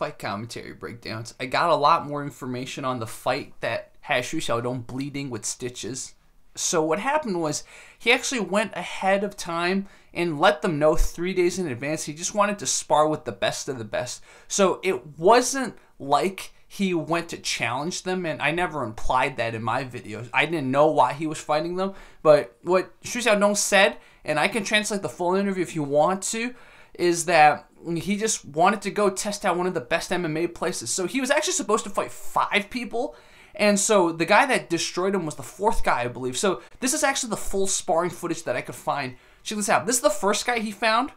fight commentary breakdowns. I got a lot more information on the fight that has Xu Xiaodong bleeding with stitches. So what happened was he actually went ahead of time and let them know three days in advance he just wanted to spar with the best of the best. So it wasn't like he went to challenge them, and I never implied that in my videos. I didn't know why he was fighting them, but what Xu Xiaodong said, and I can translate the full interview if you want to, is that he just wanted to go test out one of the best MMA places. So he was actually supposed to fight five people, and so the guy that destroyed him was the fourth guy, I believe. So this is actually the full sparring footage that I could find. Check this out. This is the first guy he found.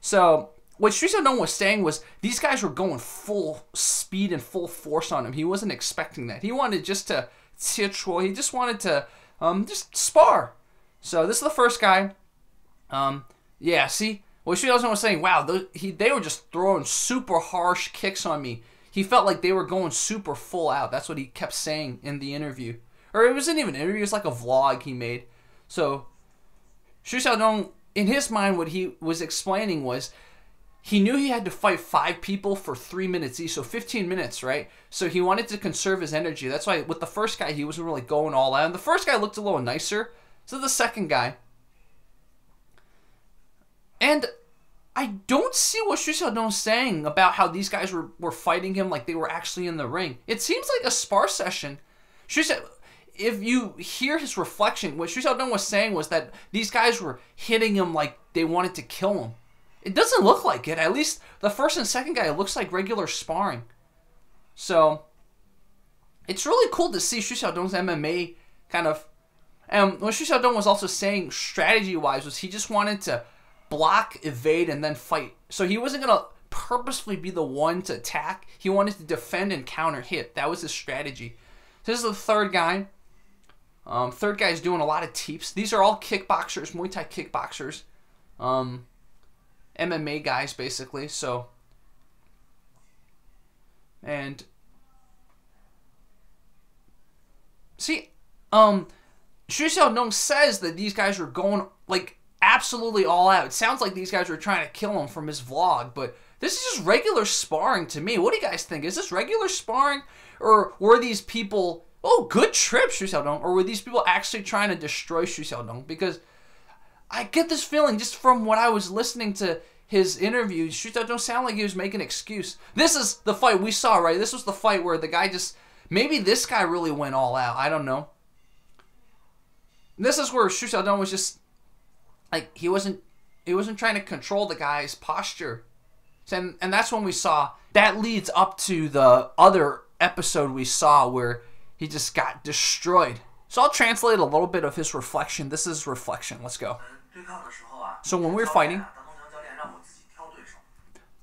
So what Xu Xiaodong was saying was these guys were going full speed and full force on him. He wasn't expecting that. He wanted just to he just wanted to um, just spar. So this is the first guy. Um, yeah, see Xu Xiaodong was saying. Wow, those, he they were just throwing super harsh kicks on me. He felt like they were going super full out. That's what he kept saying in the interview. Or it wasn't even an interview. It was like a vlog he made. So Xu Xiaodong, in his mind, what he was explaining was he knew he had to fight five people for three minutes each, so 15 minutes, right? So he wanted to conserve his energy. That's why with the first guy, he wasn't really going all out. And the first guy looked a little nicer. So the second guy. And I don't see what Xiaodong's saying about how these guys were, were fighting him like they were actually in the ring. It seems like a spar session. Xiaodong, if you hear his reflection, what Xiaodong was saying was that these guys were hitting him like they wanted to kill him. It doesn't look like it. At least the first and second guy looks like regular sparring. So it's really cool to see Xiaodong's MMA kind of. And what Xu Xiaodong was also saying strategy wise was he just wanted to block, evade, and then fight. So he wasn't gonna purposefully be the one to attack. He wanted to defend and counter hit. That was his strategy. This is the third guy. Um, third guy is doing a lot of teeps. These are all kickboxers, Muay Thai kickboxers. Um, MMA guys, basically. So, and see, um, Xu Xiaodong says that these guys are going like absolutely all out. It sounds like these guys were trying to kill him from his vlog, but this is just regular sparring to me. What do you guys think? Is this regular sparring, or were these people? Oh, good trip, Xu Xiaodong. Or were these people actually trying to destroy Xu Xiaodong? Because I get this feeling just from what I was listening to his interviews. Xu Xiaodong sound like he was making an excuse. This is the fight we saw, right? This was the fight where the guy just maybe this guy really went all out. I don't know. This is where Xu Xiaodong was just like he wasn't he wasn't trying to control the guy's posture. And and that's when we saw that leads up to the other episode we saw where he just got destroyed. So I'll translate a little bit of his reflection. This is reflection. Let's go. So when we were fighting,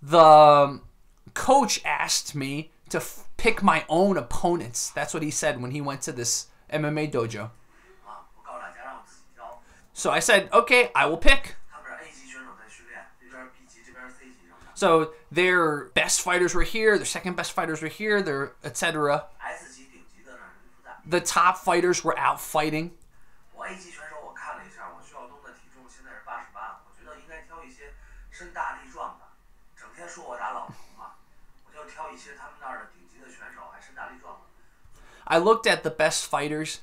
the coach asked me to pick my own opponents. That's what he said when he went to this MMA dojo. So I said, okay, I will pick. So their best fighters were here, their second best fighters were here, their etc. The top fighters were out fighting. I looked at the best fighters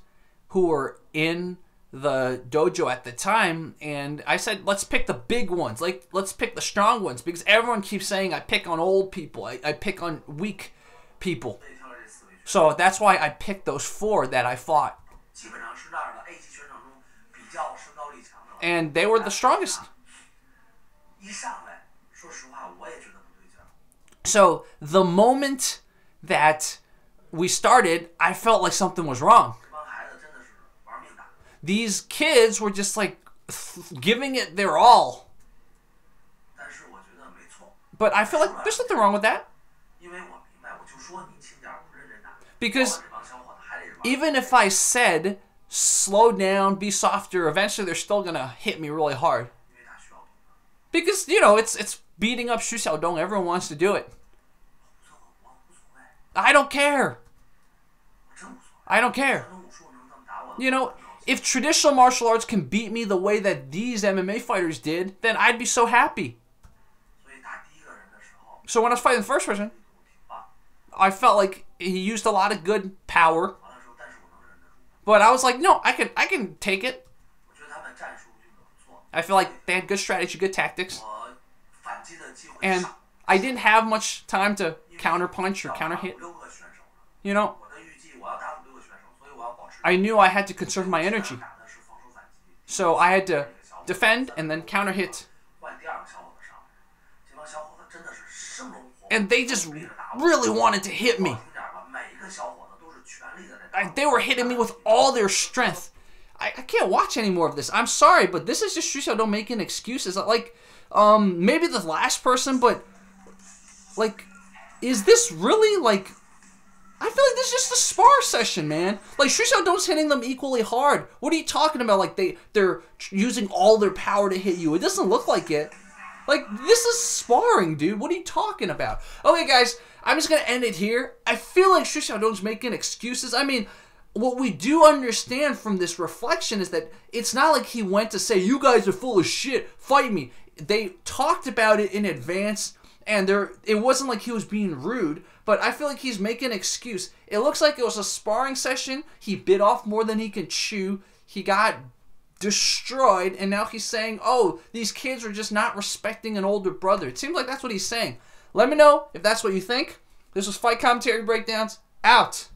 who were in the dojo at the time and I said let's pick the big ones. Like let's pick the strong ones because everyone keeps saying I pick on old people. I, I pick on weak people. So that's why I picked those four that I fought. And they were the strongest. So the moment that we started, I felt like something was wrong. These kids were just like giving it their all. But I feel like there's nothing wrong with that. Because even if I said, slow down, be softer, eventually they're still going to hit me really hard. Because, you know, it's it's beating up Xu Xiaodong. Everyone wants to do it. I don't care. I don't care. You know, if traditional martial arts can beat me the way that these MMA fighters did, then I'd be so happy. So when I was fighting the first person, I felt like he used a lot of good power. But I was like, no, I can I can take it. I feel like they had good strategy, good tactics. And I didn't have much time to counter punch or counter hit. You know, I knew I had to conserve my energy. So I had to defend and then counter hit. And they just really wanted to hit me. I, they were hitting me with all their strength. I, I, can't watch any more of this. I'm sorry, but this is just Xu Xiaodong make any excuses. Like, um, maybe the last person, but like, is this really like I feel like this is just a spar session, man. Like Xu Xiaodong hitting them equally hard. What are you talking about? Like they they're using all their power to hit you. It doesn't look like it. Like this is sparring, dude. What are you talking about? Okay, guys, I'm just gonna end it here. I feel like Xu Xiaodong's making excuses. I mean, what we do understand from this reflection is that it's not like he went to say, "You guys are full of shit. Fight me." They talked about it in advance, and there it wasn't like he was being rude. But I feel like he's making an excuse. It looks like it was a sparring session. He bit off more than he can chew. He got destroyed, and now he's saying, "Oh, these kids are just not respecting an older brother." It seems like that's what he's saying. Let me know if that's what you think. This was Fight Commentary Breakdowns. Out.